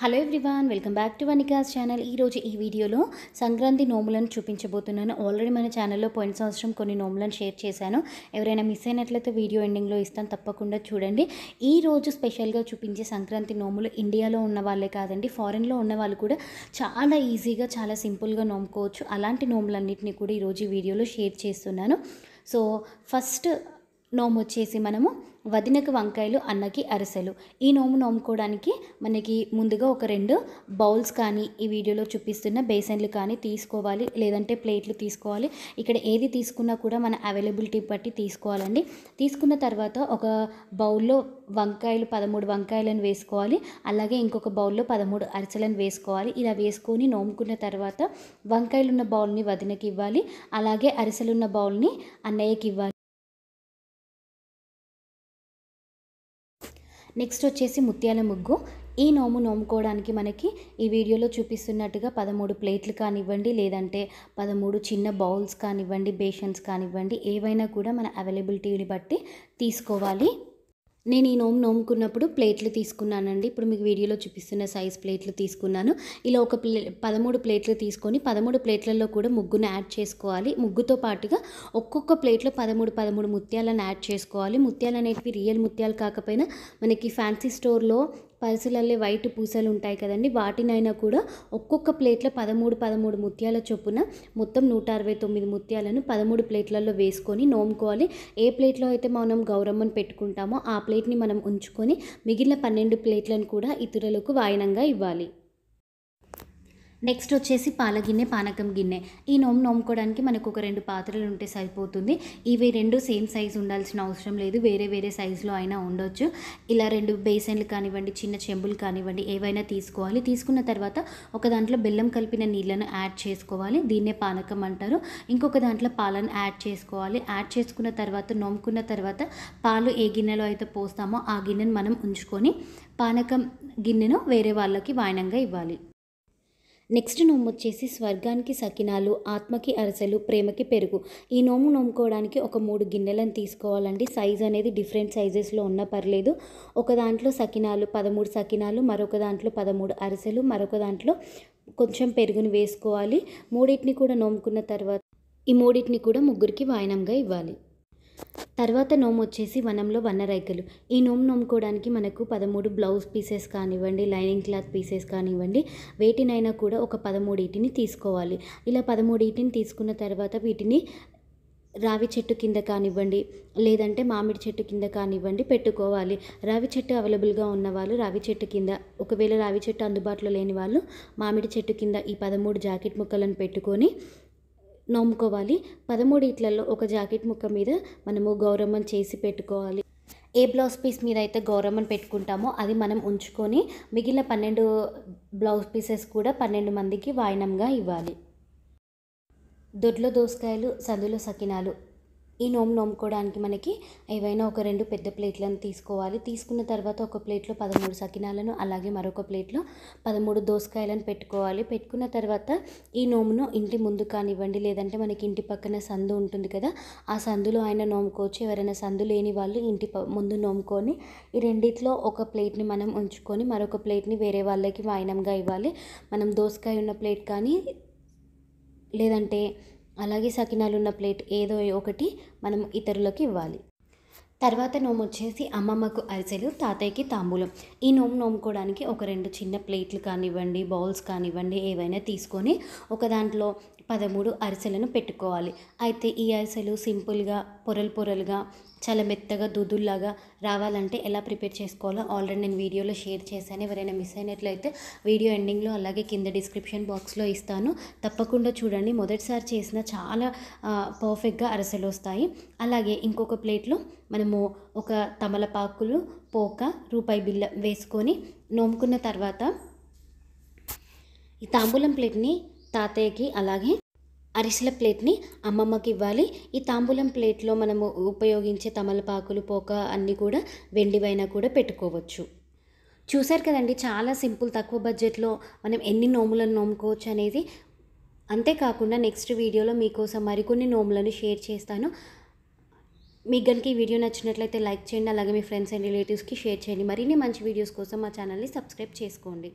Hello everyone welcome back to Vanika's channel ఈరోజు ఈ వీడియోలో సంక్రాంతి నోములను చూపించబోతున్నాను. ఆల్రెడీ మన ఛానల్లో పోయిన సంవత్సరం కొన్ని నోములను షేర్ చేశాను. ఎవరైనా మిస్ అయినట్లయితే వీడియో ఎండింగ్లో ఇస్తాను తప్పకుండా చూడండి. ఈ రోజు స్పెషల్గా చూపించే సంక్రాంతి నోములు ఇండియాలో ఉన్న వాళ్ళే కాదండి ఫారెన్లో ఉన్న వాళ్ళు కూడా చాలా ఈజీగా చాలా సింపుల్గా నోముకోవచ్చు. అలాంటి నోములన్నింటినీ కూడా ఈరోజు ఈ వీడియోలో షేర్ చేస్తున్నాను. సో ఫస్ట్ నోము వచ్చేసి మనము వదినకు వంకాయలు అన్నకి అరిసెలు. ఈ నోము నోముకోవడానికి మనకి ముందుగా ఒక రెండు బౌల్స్ కానీ ఈ వీడియోలో చూపిస్తున్న బేసన్లు కానీ తీసుకోవాలి లేదంటే ప్లేట్లు తీసుకోవాలి. ఇక్కడ ఏది తీసుకున్నా కూడా మన అవైలబిలిటీ బట్టి తీసుకోవాలండి. తీసుకున్న తర్వాత ఒక బౌల్లో వంకాయలు పదమూడు వంకాయలను వేసుకోవాలి. అలాగే ఇంకొక బౌల్లో పదమూడు అరిసెలను వేసుకోవాలి. ఇలా వేసుకొని నోముకున్న తర్వాత వంకాయలు ఉన్న బౌల్ని వదినకి ఇవ్వాలి. అలాగే అరిసెలున్న బౌల్ని అన్నయ్యకి ఇవ్వాలి. నెక్స్ట్ వచ్చేసి ముత్యాల ముగ్గు. ఈ నోము నోముకోవడానికి మనకి ఈ వీడియోలో చూపిస్తున్నట్టుగా పదమూడు ప్లేట్లు కానివ్వండి లేదంటే పదమూడు చిన్న బౌల్స్ కానివ్వండి బేషన్స్ కానివ్వండి ఏవైనా కూడా మన అవైలబిలిటీని బట్టి తీసుకోవాలి. నేను ఈ నోము నోముకున్నప్పుడు ప్లేట్లు తీసుకున్నానండి. ఇప్పుడు మీకు వీడియోలో చూపిస్తున్న సైజ్ ప్లేట్లు తీసుకున్నాను. ఇలా ఒక ప్లే పదమూడు ప్లేట్లు తీసుకొని పదమూడు ప్లేట్లలో కూడా ముగ్గును యాడ్ చేసుకోవాలి. ముగ్గుతో పాటుగా ఒక్కొక్క ప్లేట్లో పదమూడు పదమూడు ముత్యాలను యాడ్ చేసుకోవాలి. ముత్యాలు అనేటివి రియల్ ముత్యాలు కాకపోయినా మనకి ఫ్యాన్సీ స్టోర్లో పర్సులల్లే వైట్ పూసలు ఉంటాయి కదండి. వాటినైనా కూడా ఒక్కొక్క ప్లేట్లో పదమూడు పదమూడు ముత్యాల చొప్పున మొత్తం నూట అరవై తొమ్మిది ముత్యాలను పదమూడు ప్లేట్లలో వేసుకొని నోముకోవాలి. ఏ ప్లేట్లో అయితే మనం గౌరమ్మను పెట్టుకుంటామో ఆ ప్లేట్ని మనం ఉంచుకొని మిగిలిన పన్నెండు ప్లేట్లను కూడా ఇతరులకు వాయనంగా ఇవ్వాలి. నెక్స్ట్ వచ్చేసి పాల గిన్నె పానకం గిన్నె. ఈ నోము నోముకోవడానికి మనకు ఒక రెండు పాత్రలు ఉంటే సరిపోతుంది. ఇవి రెండు సేమ్ సైజు ఉండాల్సిన అవసరం లేదు. వేరే వేరే సైజులో అయినా ఉండొచ్చు. ఇలా రెండు బేసన్లు కానివ్వండి చిన్న చెంబులు కానివ్వండి ఏవైనా తీసుకోవాలి. తీసుకున్న తర్వాత ఒక దాంట్లో బెల్లం కలిపిన నీళ్ళను యాడ్ చేసుకోవాలి. దీన్నే పానకం అంటారు. ఇంకొక దాంట్లో పాలను యాడ్ చేసుకోవాలి. యాడ్ చేసుకున్న తర్వాత నోముకున్న తర్వాత పాలు ఏ గిన్నెలో అయితే పోస్తామో ఆ గిన్నెను మనం ఉంచుకొని పానకం గిన్నెను వేరే వాళ్ళకి వాయనంగా ఇవ్వాలి. నెక్స్ట్ నోము వచ్చేసి స్వర్గానికి సకినాలు ఆత్మకి అరసలు ప్రేమకి పెరుగు. ఈ నోము నోముకోవడానికి ఒక మూడు గిన్నెలను తీసుకోవాలండి. సైజ్ అనేది డిఫరెంట్ సైజెస్లో ఉన్నా పర్లేదు. ఒక దాంట్లో సకినాలు పదమూడు సకినాలు మరొక దాంట్లో పదమూడు అరిసెలు మరొక దాంట్లో కొంచెం పెరుగును వేసుకోవాలి. మూడింటిని కూడా నోముకున్న తర్వాత ఈ మూడింటిని కూడా ముగ్గురికి వాయనంగా ఇవ్వాలి. తర్వాత నోము వచ్చేసి వనంలో వన్నరైకలు ఈ నోము నోముకోవడానికి మనకు పదమూడు బ్లౌజ్ పీసెస్ కానివ్వండి లైనింగ్ క్లాత్ పీసెస్ కానివ్వండి వేటినైనా కూడా ఒక పదమూడింటిని తీసుకోవాలి. ఇలా పదమూడింటిని తీసుకున్న తర్వాత వీటిని రావి చెట్టు కింద కానివ్వండి లేదంటే మామిడి చెట్టు కింద కానివ్వండి పెట్టుకోవాలి. రావి చెట్టు అవైలబుల్గా ఉన్న వాళ్ళు రావి చెట్టు కింద ఒకవేళ రావి చెట్టు అందుబాటులో లేని వాళ్ళు మామిడి చెట్టు కింద ఈ పదమూడు జాకెట్ ముక్కలను పెట్టుకొని నోముకోవాలి పదమూడిట్లలో ఒక జాకెట్ ముక్క మీద మనము గౌరమ్మం చేసి పెట్టుకోవాలి. ఏ బ్లౌజ్ పీస్ మీద అయితే గౌరమ్మను పెట్టుకుంటామో అది మనం ఉంచుకొని మిగిలిన పన్నెండు బ్లౌజ్ పీసెస్ కూడా పన్నెండు మందికి వాయనంగా ఇవ్వాలి. దొడ్లో దోసకాయలు సందులో సకినాలు ఈ నోము నోముకోవడానికి మనకి ఏవైనా ఒక రెండు పెద్ద ప్లేట్లను తీసుకోవాలి. తీసుకున్న తర్వాత ఒక ప్లేట్లో పదమూడు సకినాలను అలాగే మరొక ప్లేట్లో పదమూడు దోసకాయలను పెట్టుకోవాలి. పెట్టుకున్న తర్వాత ఈ నోమును ఇంటి ముందు కానివ్వండి లేదంటే మనకి ఇంటి పక్కన సందు ఉంటుంది కదా ఆ సందులో ఆయన నోముకోవచ్చు. ఎవరైనా సందు లేని వాళ్ళు ఇంటి ప- ముందు నోముకొని ఈ రెండిట్లో ఒక ప్లేట్ని మనం ఉంచుకొని మరొక ప్లేట్ని వేరే వాళ్ళకి వాయినంగా ఇవ్వాలి. మనం దోసకాయ ఉన్న ప్లేట్ కానీ లేదంటే అలాగే సకినాలు ఉన్న ప్లేట్ ఏదో ఒకటి మనం ఇతరులకు ఇవ్వాలి. తర్వాత నోము వచ్చేసి అమ్మమ్మకు అరిసెలు తాతయ్యకి తాంబూలం. ఈ నోము నోముకోవడానికి ఒక రెండు చిన్న ప్లేట్లు కానివ్వండి బౌల్స్ కానివ్వండి ఏవైనా తీసుకొని ఒక దాంట్లో పదమూడు అరిసెలను పెట్టుకోవాలి. అయితే ఈ అరిసెలు సింపుల్గా పొరలు పొరలుగా చాలా మెత్తగా దుదుల్లాగా రావాలంటే ఎలా ప్రిపేర్ చేసుకోవాలో ఆల్రెడీ నేను వీడియోలో షేర్ చేశాను. ఎవరైనా మిస్ అయినట్లయితే వీడియో ఎండింగ్లో అలాగే కింద డిస్క్రిప్షన్ బాక్స్లో ఇస్తాను. తప్పకుండా చూడండి. మొదటిసారి చేసిన చాలా పర్ఫెక్ట్గా అరిసెలు వస్తాయి. అలాగే ఇంకొక ప్లేట్లో మనము ఒక తమలపాకులు పోక రూపాయి బిల్ల వేసుకొని నోముకున్న తర్వాత ఈ తాంబూలం ప్లేట్ని తాతయ్యకి అలాగే అరిసెల ప్లేట్ని అమ్మమ్మకి ఇవ్వాలి. ఈ తాంబూలం ప్లేట్లో మనము ఉపయోగించే తమలపాకులు పోక అన్నీ కూడా వెండివైనా కూడా పెట్టుకోవచ్చు. చూశారు కదండి చాలా సింపుల్ తక్కువ బడ్జెట్లో మనం ఎన్ని నోములను నోముకోవచ్చు అనేది. అంతేకాకుండా నెక్స్ట్ వీడియోలో మీకోసం మరికొన్ని నోములను షేర్ చేస్తాను. మీకు కనుక ఈ వీడియో నచ్చినట్లయితే లైక్ చేయండి అలాగే మీ ఫ్రెండ్స్ అండ్ రిలేటివ్స్కి షేర్ చేయండి. మరిన్ని మంచి వీడియోస్ కోసం మా ఛానల్ని సబ్స్క్రైబ్ చేసుకోండి.